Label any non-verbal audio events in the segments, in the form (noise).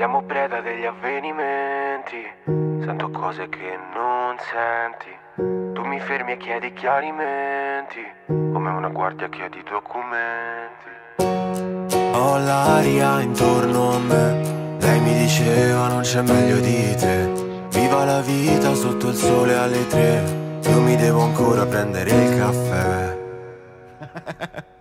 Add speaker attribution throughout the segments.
Speaker 1: Siamo preda degli avvenimenti. Sento cose che non senti. Tu mi fermi e chiedi chiarimenti. Come una guardia chiedi documenti.
Speaker 2: Ho l'aria intorno a me. Lei mi diceva non c'è meglio di te. Viva la vita sotto il sole alle tre. Io mi devo ancora prendere il caffè. (laughs)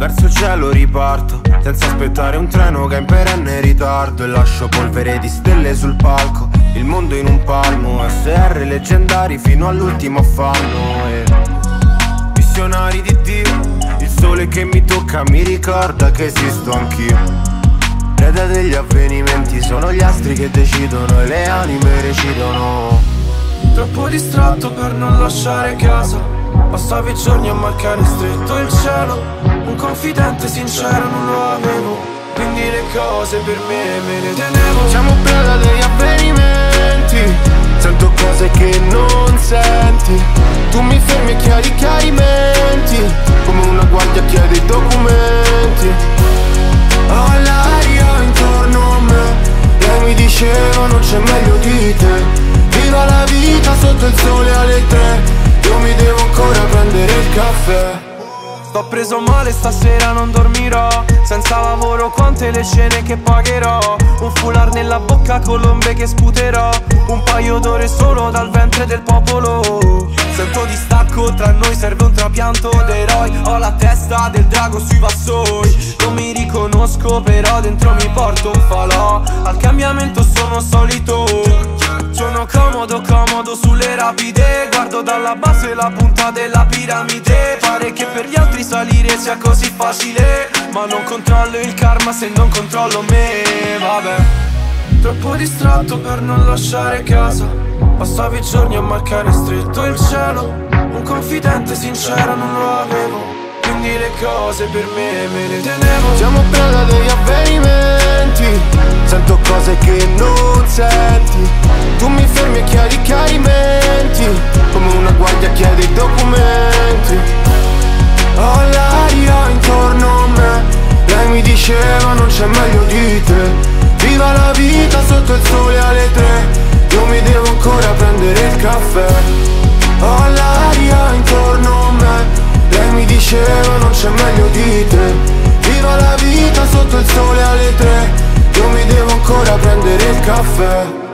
Speaker 2: Verso il cielo riparto Senza aspettare un treno che è in perenne ritardo E lascio polvere di stelle sul palco Il mondo in un palmo SR leggendari fino all'ultimo affanno e Missionari di Dio Il sole che mi tocca mi ricorda che esisto anch'io. Preda degli avvenimenti Sono gli astri che decidono E le anime recidono.
Speaker 3: Troppo distratto per non lasciare casa Passavi giorni a marcare stretto il cielo confidente sincero non lo avevo. Quindi le cose per me me le tenevo.
Speaker 2: Siamo preda degli avvenimenti. Sento cose che non senti. Tu mi fermi e chiari chiarimenti. Come una guardia chiede i documenti. Ho l'aria intorno a me. Lei mi diceva non c'è meglio di te. Viva la vita sotto il sole
Speaker 3: Sto preso male stasera non dormirò. Senza lavoro quante le scene che pagherò? Un foulard nella bocca colombe che sputerò. Un paio d'ore solo dal ventre del popolo Sento distacco tra noi serve un trapianto. D'eroi Ho la testa del drago sui vassoi. Non mi riconosco però dentro mi porto un falò. Al cambiamento sono solito. Sono comodo, comodo sulle rapide. Guardo dalla base la punta della piramide. Pare che per gli altri salire sia così facile. Ma non controllo il karma se non controllo me Vabbè Troppo distratto per non lasciare casa. Passavi giorni a marcare stretto il cielo. Un confidente sincero non lo avevo. Quindi le cose per me me le tenevo.
Speaker 2: Siamo preda degli avvenimenti di Viva la vita sotto il sole alle tre. Io mi devo ancora prendere il caffè